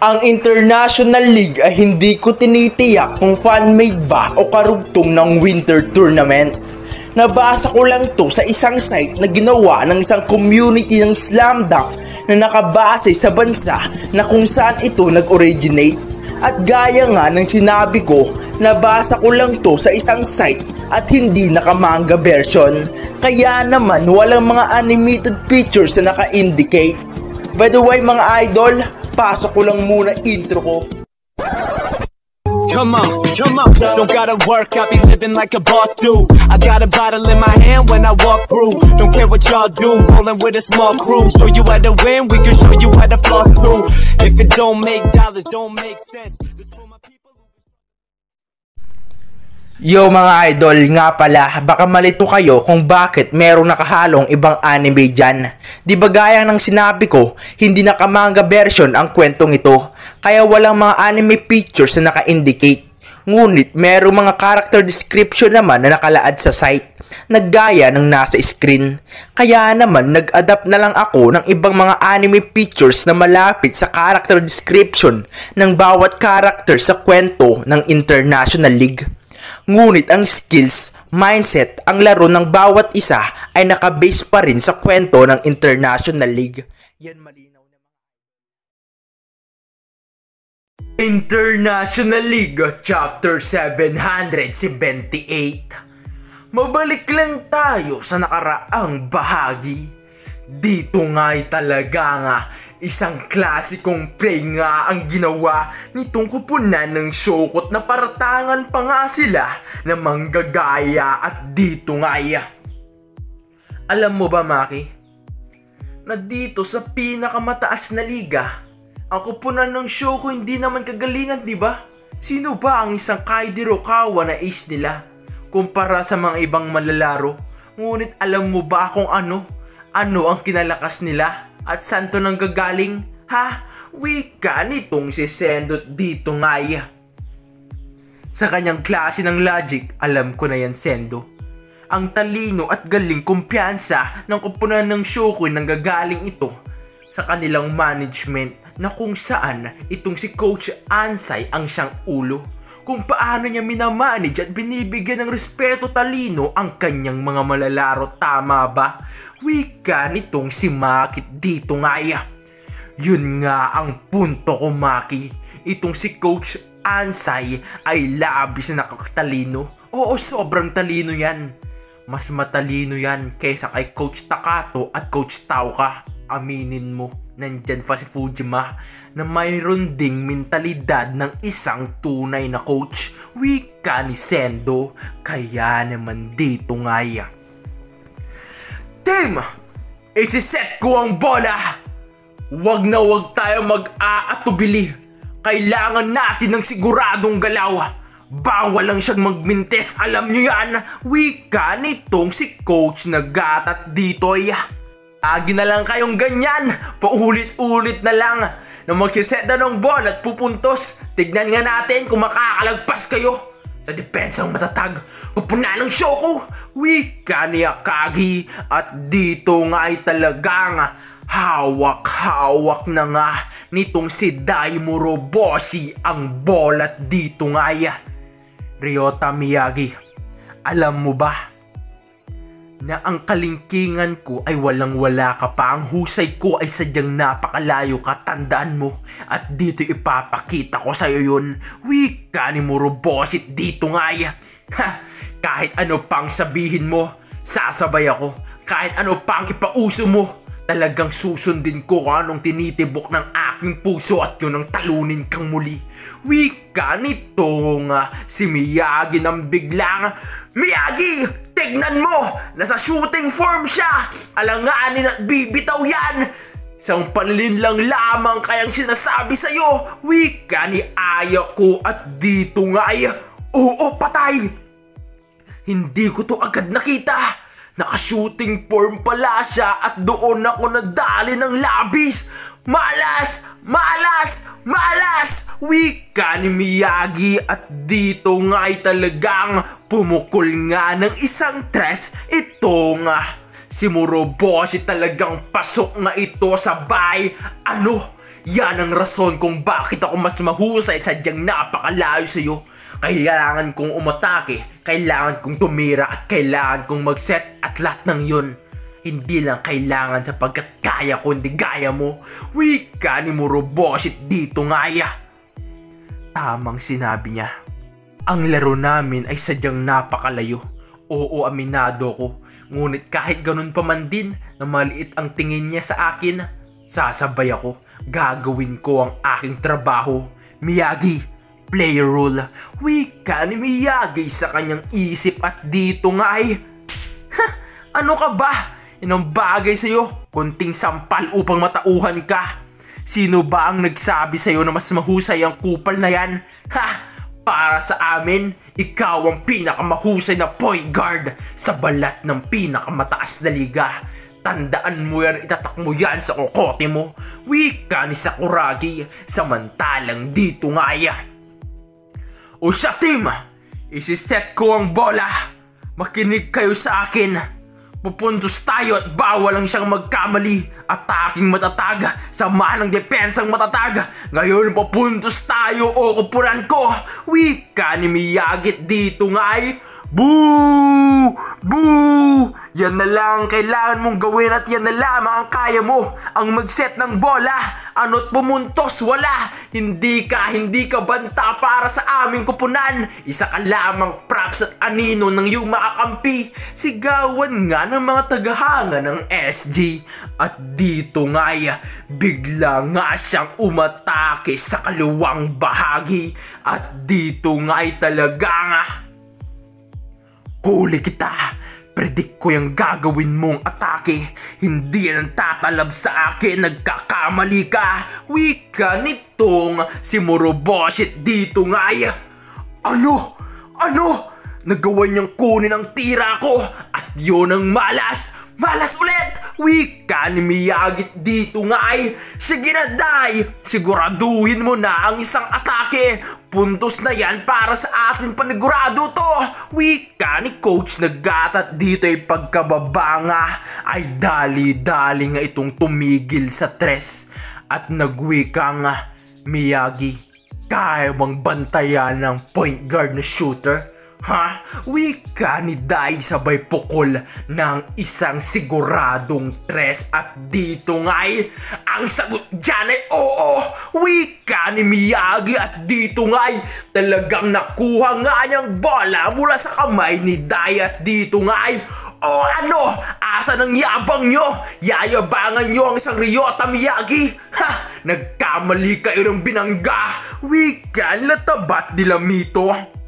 Ang International League ay hindi ko tinitiyak kung fan-made ba o karugtong ng winter tournament. Nabasa ko lang to sa isang site na ginawa ng isang community ng slam dunk na nakabase sa bansa na kung saan ito nag-originate. At gaya nga ng sinabi ko, nabasa ko lang to sa isang site at hindi nakamanga version. Kaya naman walang mga animated pictures na naka-indicate. By the way mga idol, pasok ko lang muna intro ko. Come on, come on, don't gotta work, I be living like a boss do. I got a bottle in my hand when I walk through. Don't care what y'all do, rolling with a small crew. Show you how to win, we can show you how to floss too. If it don't make dollars, don't make sense. Yo mga idol, nga pala, baka malito kayo kung bakit merong nakahalong ibang anime dyan. Di ba gaya ng sinabi ko, hindi nakamanga version ang kwentong ito, kaya walang mga anime pictures na naka-indicate. Ngunit merong mga character description naman na nakalaad sa site, naggaya ng nasa screen. Kaya naman nag-adapt na lang ako ng ibang mga anime pictures na malapit sa character description ng bawat character sa kwento ng International League. Ngunit ang skills, mindset, ang laro ng bawat isa ay nakabase pa rin sa kwento ng International League. Yan malinaw na International League Chapter 778 Mabalik lang tayo sa nakaraang bahagi. Dito nga'y talaga nga isang klasikong play nga ang ginawa nitong kupunan ng Shokot na paratangan pa nga sila na manggagaya at dito nga'y Alam mo ba Maki? Na dito sa pinakamataas na liga, ang kupunan ng Shoko hindi naman kagalingan, di ba? Sino ba ang isang Kaidi Rokawa na ace nila kumpara sa mga ibang malalaro? Ngunit alam mo ba kung ano? Ano ang kinalakas nila? At saan to nang gagaling? Ha? Wika nitong si Sendot dito ngaya. Sa kanyang klase ng logic, alam ko na yan Sendo. Ang talino at galing kumpiyansa ng kupunan ng Shokoy nang gagaling ito sa kanilang management na kung saan itong si Coach Ansay ang siyang ulo. Kung paano niya minamanage at binibigyan ng respeto talino ang kanyang mga malalaro, tama ba? Wika nitong si Makit dito ngaya. Yun nga ang punto ko Maki. Itong si Coach Ansay ay labis na nakakatalino. Oo, sobrang talino yan. Mas matalino yan kaysa kay Coach Takato at Coach Tauka. Aminin mo, nandyan pa si Fujima na mayroon ding mentalidad ng isang tunay na coach. Wika ni Sendo, kaya naman dito nga yan. Team! Isiset ko ang bola! Wag na wag tayo mag-aatubili. Kailangan natin ng siguradong galaw. Bawal lang siyang magmintes, alam nyo yan. Wika nitong si coach na gatat dito ay. Agi na lang kayong ganyan. Paulit-ulit na lang. Na magsiset na ng ball at pupuntos. Tignan nga natin kung makakalagpas kayo. Sa depensang matatag, pupuna ng Shoko, wika ni Akagi at dito nga ay talagang hawak-hawak na nga nitong si Daimuro Boshi ang bolat dito nga ya. Ryota Miyagi, alam mo ba na ang kalingkingan ko ay walang-wala ka pa. Ang husay ko ay sadyang napakalayo ka, tandaan mo. At dito ipapakita ko sa'yo yun. Wika ni Murobosit dito nga ya. Ha, kahit ano pang sabihin mo, sasabay ako. Kahit ano pang ipauso mo, talagang susundin ko kung anong tinitibok ng aking puso at yun ang talunin kang muli. Wika nito nga si Miyagi ng biglang, Miyagi! Tignan mo! Nasa shooting form siya! Alanganin at bibitaw yan! Isang panlin lang lamang kayang sinasabi sa'yo! Wika ni Ayako at dito nga ay, Oo, patay! Hindi ko to agad nakita! Naka-shooting form pala siya at doon ako nadali ng labis. Malas! Malas! Malas! Wika ni Miyagi at dito nga ay talagang pumukol nga ng isang tres. Ito nga, si Muroboshi talagang pasok nga ito sa bay. Ano? Yan ang rason kung bakit ako mas mahusay sadyang napakalayo sa'yo. Kailangan kong umatake, kailangan kong tumira at kailangan kong mag-set at lahat ng yun. Hindi lang kailangan sapagkat kaya ko hindi gaya mo. Wika ni Muroboshit dito ngaya. Tamang sinabi niya. Ang laro namin ay sadyang napakalayo. Oo, aminado ko. Ngunit kahit ganun pa man din na maliit ang tingin niya sa akin, sasabay ako. Gagawin ko ang aking trabaho. Miyagi, player role. Wika ni Miyagi sa kanyang isip at dito nga ay... Ha! Ano ka ba? Inang bagay sa'yo, konting sampal upang matauhan ka. Sino ba ang nagsabi sa'yo na mas mahusay ang kupal na yan? Ha! Para sa amin, ikaw ang pinakamahusay na point guard sa balat ng pinakamataas na liga. Tandaan mo yan, itatak mo yan sa kokote mo. Wika ni Sakuragi, samantalang dito nga ya. O team, isiset ko ang bola. Makinig kayo sa akin. Pupuntos tayo at bawal lang siyang magkamali. Ataking matatag, sama ng depensang matatag. Ngayon pupuntos tayo o kupuran ko. Wika ni Miyagit dito nga ay Boo! Boo! Yan na lang ang kailangan mong gawin at yan na lamang ang kaya mo. Ang mag-set ng bola. Ano't pumuntos, wala. Hindi ka, hindi ka banta para sa aming kupunan. Isa ka lamang props at anino ng iyong makakampi. Sigawan nga ng mga tagahanga ng SG. At dito nga ay bigla nga siyang umatake sa kaluwang bahagi. At dito nga ay talaga nga Huli kita! Predict ko yung gagawin mong atake. Hindi yan tatalab sa akin. Nagkakamali ka. Wika nitong si Muroboshit dito nga ay... Ano? Ano? Nagawa niyang kunin ang tira ko. At yun ang malas. Malas ulit! Wika ni Miyagit dito nga ay, sige na Day, siguraduhin mo na ang isang atake. Puntos na yan para sa atin panigurado to. Wika ni Coach Nagatat dito ay pagkababa nga ay dali-dali nga itong tumigil sa tres. At nagwika nga, Miyagi, kaya bang bantayan ng point guard na shooter? Ha? Wika ni Dai sabay pukol ng isang siguradong tres at dito nga'y ang sagot dyan ay oo! Wika ni Miyagi at dito nga'y talagang nakuha nga niyang bola mula sa kamay ni Dai at dito nga'y o ano? Asa ng yabang nyo? Yayabangan nyo ang isang Ryota Miyagi? Ha! Nagkamali kayo ng binangga! Wika natabat nila Mito!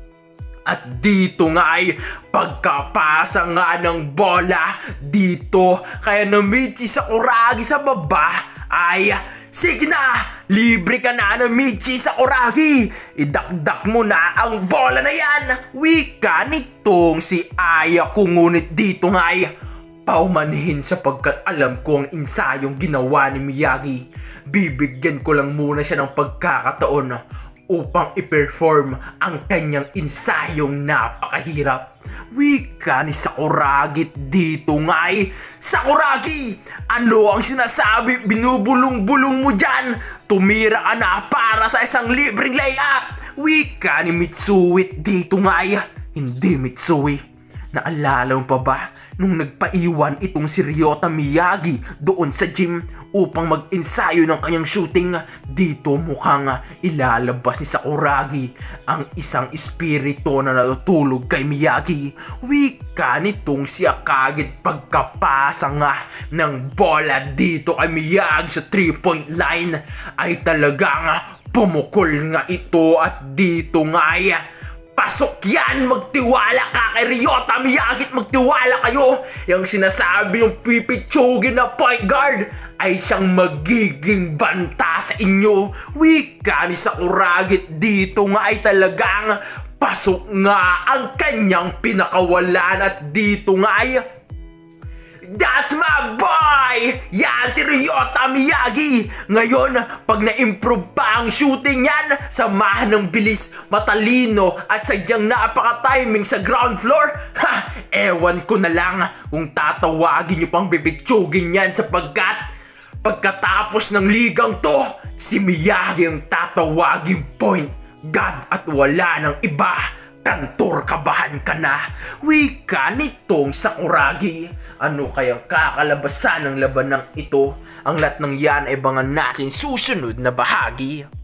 At dito nga ay pagkapasa nga ng bola dito. Kaya namichi sa kuragi sa baba ay sige na libre ka na ng Michi sa kuragi idakdak mo na ang bola na yan. Wika nitong si Aya kung ngunit dito nga ay paumanhin sapagkat alam ko ang insayong ginawa ni Miyagi. Bibigyan ko lang muna siya ng pagkakataon upang i-perform ang kanyang insayong napakahirap. Wika ni Sakuragi dito nga'y Sakuragi! Ano ang sinasabi? Binubulong-bulong mo dyan! Tumira ka na para sa isang libreng layup! Wika ni Mitsuit dito nga'y Hindi Mitsui. Naalala mo pa ba nung nagpaiwan itong si Ryota Miyagi doon sa gym upang mag-ensayo ng kanyang shooting. Dito mukhang ilalabas ni Sakuragi ang isang espiritu na natutulog kay Miyagi. Wika nitong si Akagit pagkapasa nga ng bola dito kay Miyagi sa 3-point line ay talagang pumukol nga ito at dito nga ay Pasok yan! Magtiwala ka kay Ryota Miyagit! Magtiwala kayo! Yung sinasabi yung pipitsugin na point guard ay siyang magiging banta sa inyo. Wika ni Sakuragit dito nga ay talagang pasok nga ang kanyang pinakawalan at dito nga ay That's my boy! Yan si Ryota Miyagi! Ngayon, pag na-improve pa ang shooting yan, samahan ng bilis, matalino at sadyang napaka-timing sa ground floor, ha! Ewan ko na lang kung tatawagin nyo pang bibitsugin yan sapagkat Pagkatapos ng ligang to, si Miyagi ang tatawaging point God at wala ng iba. Kantor kabahan ka na. Wika nitong Sakuragi. Ano kayang kakalabasan ng laban ng ito? Ang lahat ng yan ay bangan natin susunod na bahagi.